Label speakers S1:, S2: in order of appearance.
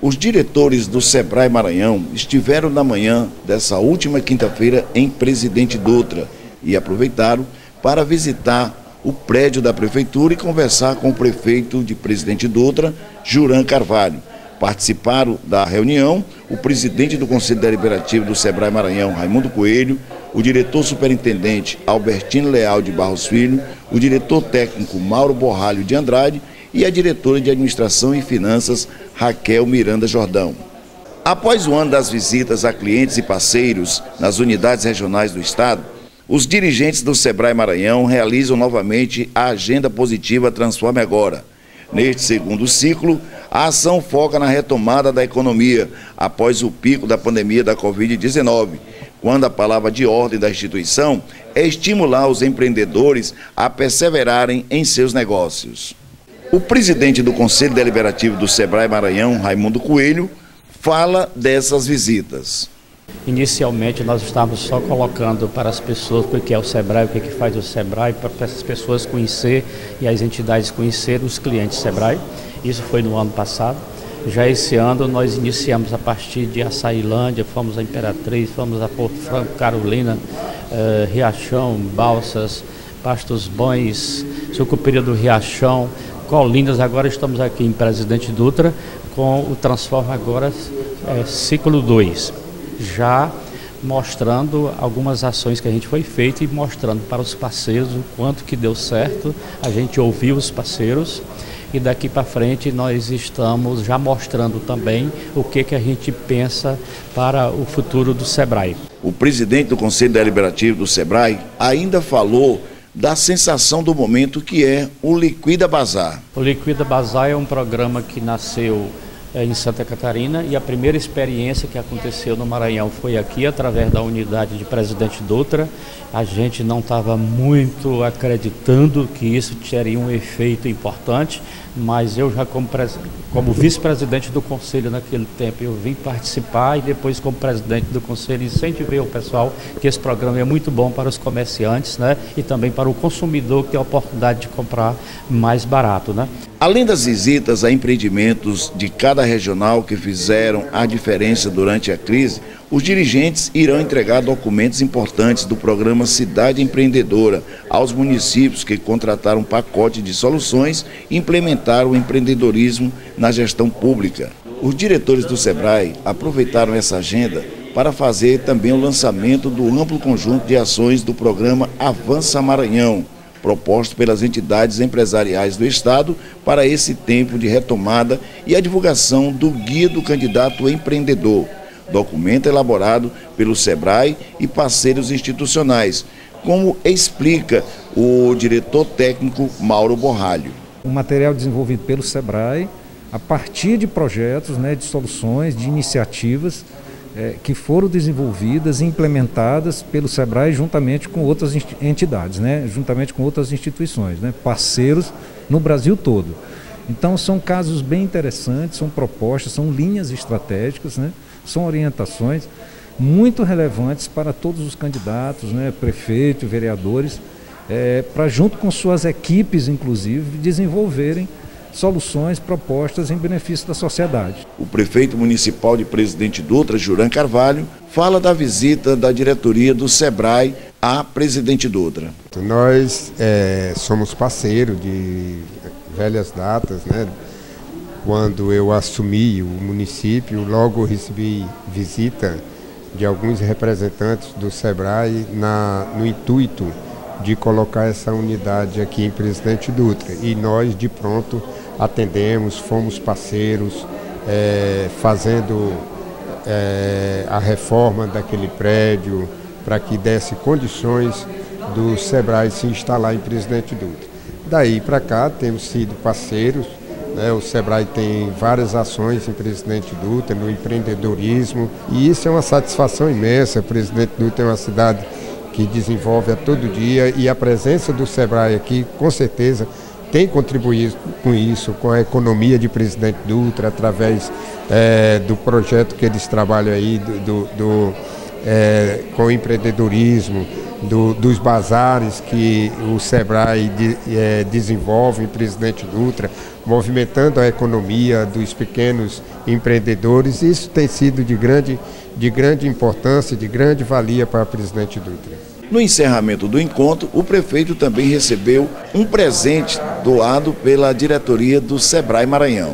S1: Os diretores do Sebrae Maranhão estiveram na manhã dessa última quinta-feira em Presidente Dutra e aproveitaram para visitar o prédio da prefeitura e conversar com o prefeito de Presidente Dutra, Juran Carvalho. Participaram da reunião o presidente do Conselho Deliberativo do Sebrae Maranhão, Raimundo Coelho, o diretor superintendente Albertino Leal de Barros Filho, o diretor técnico Mauro Borralho de Andrade e a diretora de Administração e Finanças, Raquel Miranda Jordão. Após o ano das visitas a clientes e parceiros nas unidades regionais do Estado, os dirigentes do Sebrae Maranhão realizam novamente a Agenda Positiva Transforme Agora. Neste segundo ciclo, a ação foca na retomada da economia após o pico da pandemia da Covid-19, quando a palavra de ordem da instituição é estimular os empreendedores a perseverarem em seus negócios. O presidente do Conselho Deliberativo do Sebrae Maranhão, Raimundo Coelho, fala dessas visitas.
S2: Inicialmente nós estávamos só colocando para as pessoas o que é o Sebrae, o que, é que faz o Sebrae, para essas pessoas conhecer e as entidades conhecerem os clientes Sebrae. Isso foi no ano passado. Já esse ano nós iniciamos a partir de Açailândia, fomos a Imperatriz, fomos a Porto Franco, Carolina, eh, Riachão, Balsas, Pastos Bões, Sucupira do Riachão, Colinas, agora estamos aqui em Presidente Dutra com o Transforma Agora é, ciclo 2, já mostrando algumas ações que a gente foi feito e mostrando para os parceiros o quanto que deu certo, a gente ouviu os parceiros e daqui para frente nós estamos já mostrando também o que, que a gente pensa para o futuro do SEBRAE.
S1: O presidente do Conselho Deliberativo do SEBRAE ainda falou da sensação do momento que é o Liquida Bazar.
S2: O Liquida Bazar é um programa que nasceu em Santa Catarina e a primeira experiência que aconteceu no Maranhão foi aqui através da unidade de Presidente Dutra. A gente não estava muito acreditando que isso teria um efeito importante, mas eu já como, como vice-presidente do conselho naquele tempo, eu vim participar e depois como presidente do conselho incentivei o pessoal que esse programa é muito bom para os comerciantes, né, e também para o consumidor que tem a oportunidade de comprar mais barato, né.
S1: Além das visitas a empreendimentos de cada regional que fizeram a diferença durante a crise, os dirigentes irão entregar documentos importantes do programa Cidade Empreendedora aos municípios que contrataram um pacote de soluções e implementaram o empreendedorismo na gestão pública. Os diretores do SEBRAE aproveitaram essa agenda para fazer também o lançamento do amplo conjunto de ações do programa Avança Maranhão, proposto pelas entidades empresariais do Estado para esse tempo de retomada e a divulgação do Guia do Candidato Empreendedor, documento elaborado pelo SEBRAE e parceiros institucionais, como explica o diretor técnico Mauro Borralho.
S3: Um material desenvolvido pelo SEBRAE a partir de projetos, né, de soluções, de iniciativas é, que foram desenvolvidas e implementadas pelo SEBRAE juntamente com outras entidades, né, juntamente com outras instituições, né, parceiros no Brasil todo. Então são casos bem interessantes, são propostas, são linhas estratégicas, né, são orientações muito relevantes para todos os candidatos, né, prefeitos, vereadores, é, para junto com suas equipes, inclusive, desenvolverem soluções propostas em benefício da sociedade.
S1: O prefeito municipal de Presidente Dutra, Juran Carvalho, fala da visita da diretoria do SEBRAE a Presidente Dutra.
S4: Nós é, somos parceiros de velhas datas, né? Quando eu assumi o município, logo recebi visita de alguns representantes do SEBRAE na, no intuito de colocar essa unidade aqui em Presidente Dutra. E nós, de pronto, atendemos, fomos parceiros, é, fazendo é, a reforma daquele prédio para que desse condições do SEBRAE se instalar em Presidente Dutra. Daí para cá temos sido parceiros, né? o SEBRAE tem várias ações em Presidente Dutra, no empreendedorismo, e isso é uma satisfação imensa. Presidente Dutra é uma cidade que desenvolve a todo dia e a presença do SEBRAE aqui, com certeza, tem contribuído com isso, com a economia de Presidente Dutra, através é, do projeto que eles trabalham aí, do, do, é, com empreendedorismo, do, dos bazares que o SEBRAE de, é, desenvolve Presidente Dutra, movimentando a economia dos pequenos empreendedores. Isso tem sido de grande, de grande importância, de grande valia para o Presidente Dutra.
S1: No encerramento do encontro, o prefeito também recebeu um presente doado pela diretoria do SEBRAE Maranhão.